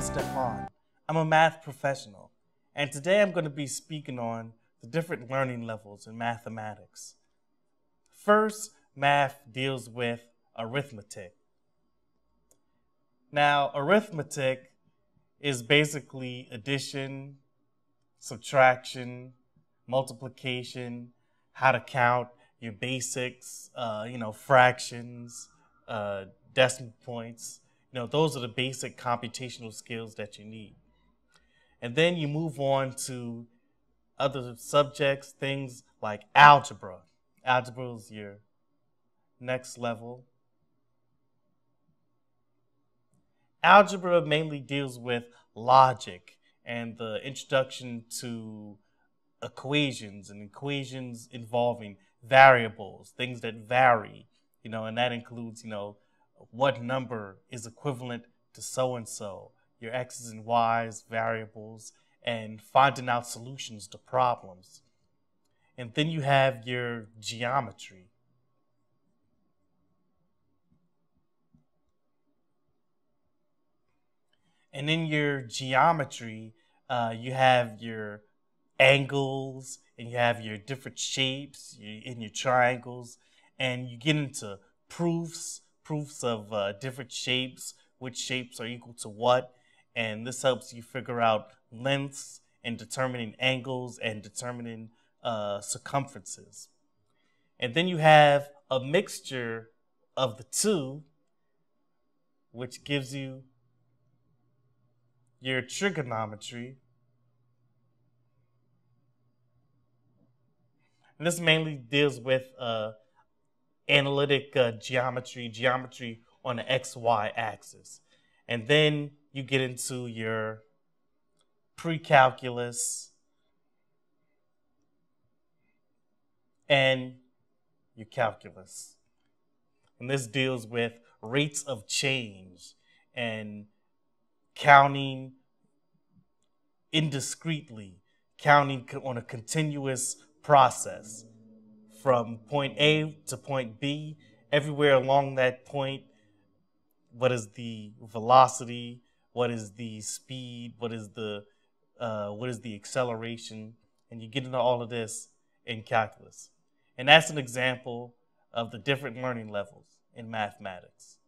Stefan. I'm a math professional, and today I'm going to be speaking on the different learning levels in mathematics. First, math deals with arithmetic. Now, arithmetic is basically addition, subtraction, multiplication, how to count your basics, uh, you know, fractions, uh, decimal points. You know, those are the basic computational skills that you need. And then you move on to other subjects, things like algebra. Algebra is your next level. Algebra mainly deals with logic and the introduction to equations and equations involving variables, things that vary, you know, and that includes, you know, what number is equivalent to so and so, your x's and y's, variables, and finding out solutions to problems. And then you have your geometry. And in your geometry, uh, you have your angles and you have your different shapes in your triangles, and you get into proofs, proofs of uh, different shapes, which shapes are equal to what, and this helps you figure out lengths and determining angles and determining uh, circumferences. And then you have a mixture of the two, which gives you your trigonometry. And this mainly deals with uh, analytic uh, geometry, geometry on the XY axis. And then you get into your pre-calculus and your calculus. And this deals with rates of change and counting indiscreetly, counting on a continuous process from point A to point B, everywhere along that point, what is the velocity, what is the speed, what is the uh, what is the acceleration, and you get into all of this in calculus. And that's an example of the different learning levels in mathematics.